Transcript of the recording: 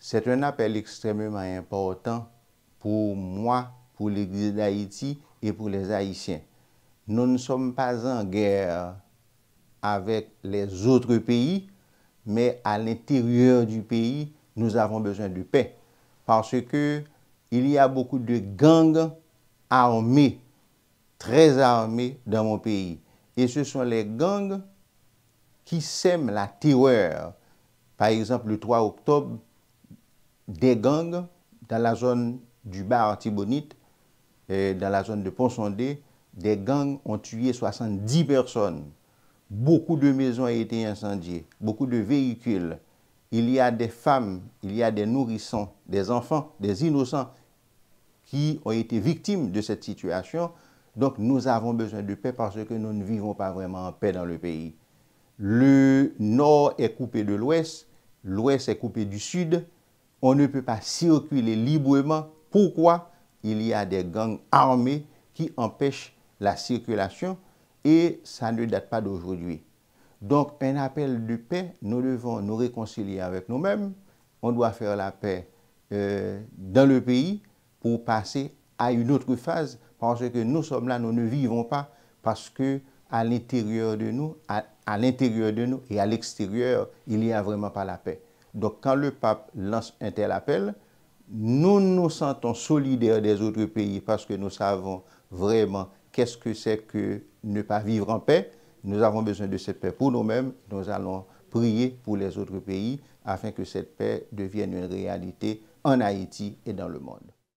c'est un appel extrêmement important pour moi, pour l'Église d'Haïti et pour les Haïtiens. Nous ne sommes pas en guerre avec les autres pays, mais à l'intérieur du pays, nous avons besoin de paix. Parce que il y a beaucoup de gangs armés, très armés dans mon pays. Et ce sont les gangs qui sèment la terreur. Par exemple, le 3 octobre, des gangs dans la zone du bar Antibonite, dans la zone de Pont-Sondé, des gangs ont tué 70 personnes. Beaucoup de maisons ont été incendiées, beaucoup de véhicules. Il y a des femmes, il y a des nourrissons, des enfants, des innocents qui ont été victimes de cette situation. Donc nous avons besoin de paix parce que nous ne vivons pas vraiment en paix dans le pays. Le nord est coupé de l'ouest, l'ouest est coupé du sud. On ne peut pas circuler librement. Pourquoi? Il y a des gangs armés qui empêchent la circulation et ça ne date pas d'aujourd'hui. Donc un appel de paix, nous devons nous réconcilier avec nous-mêmes. On doit faire la paix euh, dans le pays pour passer à une autre phase parce que nous sommes là, nous ne vivons pas parce que à l'intérieur de nous, à, à l'intérieur de nous et à l'extérieur, il n'y a vraiment pas la paix. Donc quand le pape lance un tel appel, nous nous sentons solidaires des autres pays parce que nous savons vraiment qu'est-ce que c'est que ne pas vivre en paix. Nous avons besoin de cette paix pour nous-mêmes. Nous allons prier pour les autres pays afin que cette paix devienne une réalité en Haïti et dans le monde.